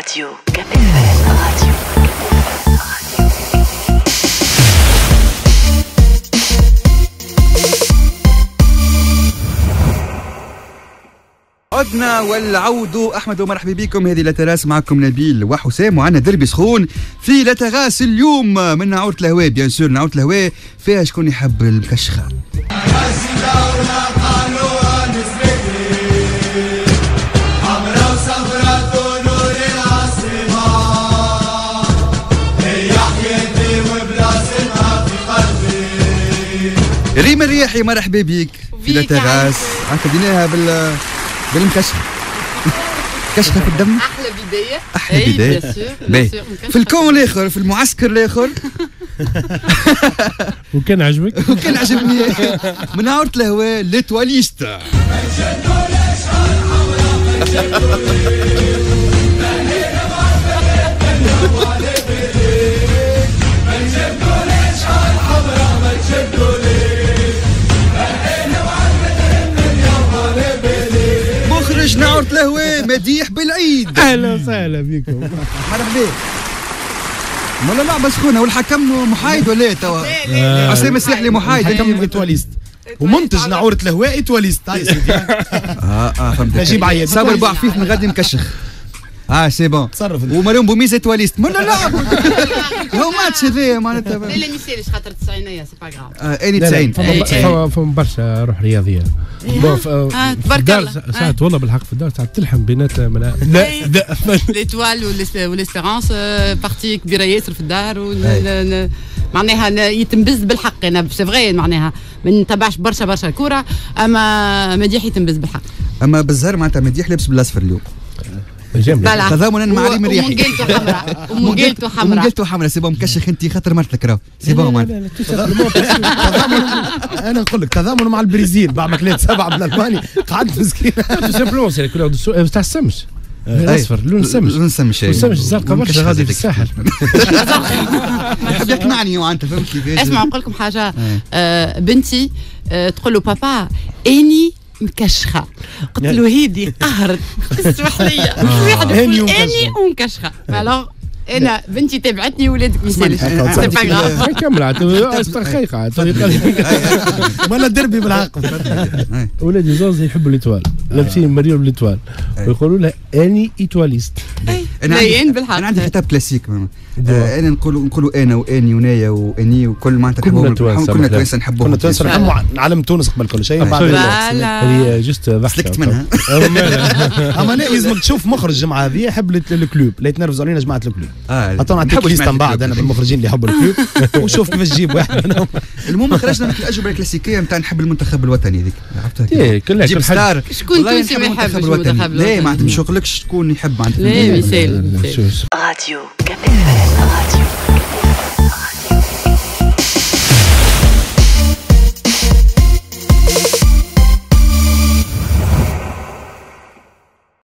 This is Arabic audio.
Radio. عدنا والعود. أحمد ومرحبا بكم. هذه لا تراس. معكم نبيل وحسام وعندنا دربي سخون في لا تغاس اليوم. من نعورة الهواء بيان سور نعورة الهواء. فيها شكون يحب المكشخه ريم الرياحي مرحبا بك في لا بيك هكا بديناها بال بالمكشخة. كشخة في الدم. أحلى بداية. بيان سور. في الكون الآخر في المعسكر الآخر. وكان عجبك؟ وكان عجبني. من عورة الهواء لتواليست مخرج نعورة الهواء مديح بالعيد. أهلا وسهلا بكم مرحبا ولا لعبة سخونة والحكم محايد ولا إيه توا؟ عسام الساحلي محايد. حكم ايتواليست ومنتج نعورة الهواء سيدي آه آه فهمت نجيب عياد. صابر بو عفيف من غادي مكشخ آه سي بون تصرف. ومريم بوميزه تواليست من لعب هو ماتش هذايا معناتها لا لا يصيرش خاطر التسعينيه سي با غراف اني لا 90 لا فما- برشا روح رياضيه آه، تبارك الله. سا- ساعات والله بالحق في الدار ساعات تلحم بينات لا لا ليتوال والاسبيرونس بارتي كبيره ياسر في الدار معناها يتنبز بالحق أنا سي فغي معناها ما نتبعش برشا برشا كوره اما مديح يتنبز بالحق اما بالزهر معناتها مديح لابس بالاصفر اليوم جامد بلى. تضامنا مع علي مريحي. ومنقلته حمراء. ومنقلته حمراء. سي بون مكشخ انت خاطر مرتك راه سي بون أنا. نقول لك تضامن مع البرازيل بعد ما كليت سبعة بالالماني قعدت مسكين. تو سامبلون سي كولور دو تاع السمش. الاصفر لون السمش. لون السمش لون السمش الزرقاء برشا. غادي في الساحل يحب يقنعني وانت فهمت كيفاش اسمع نقول لكم حاجة. آه بنتي آه تقول له بابا إني مكشخة. قلت له هيدي قهرت اسمح لي. مش واحد. أني ومكشخة. الوغ أنا بنتي تبعتني ولادك نكمل عاد. استرخيق عاد. ولا الدربي بالحق ولادي زوز يحبوا ليتوال لابسين مريول ليتوال ويقولوا له أني ايتواليست أنا عندي بالحق. أنا عندي خطاب كلاسيك. آه، أنا نقول نقولوا أنا وأني ونايا وأني وكل معناتها كلنا نحبهم توانسة كلنا مثلا. توانسة نحبهم. كنا تونس نحموا علم تونس قبل كل شيء. هذه جست ضحكه سلكت منها. أما لا لازمك تشوف مخرج الجمعه هذه يحب الكلوب. لا يتنرفزوا علينا جماعة الكلوب. آه نعطيك نحبش ليست من بعد. أنا بالمخرجين اللي يحبوا الكلوب. وشوف كيفاش تجيب واحد منهم. المهم خرجنا من الأجوبة الكلاسيكية نتاع نحب المنتخب الوطني هذيك. عرفتها إيه، كلها جيب كل حد- ستار. شكون تونسي ما المنتخب يحبش الوطني. المنتخب لا الوطني؟ معناتها مش نقولكش شكون يحب معناتها؟ لا، مثال. شوف Radio KPFM Radio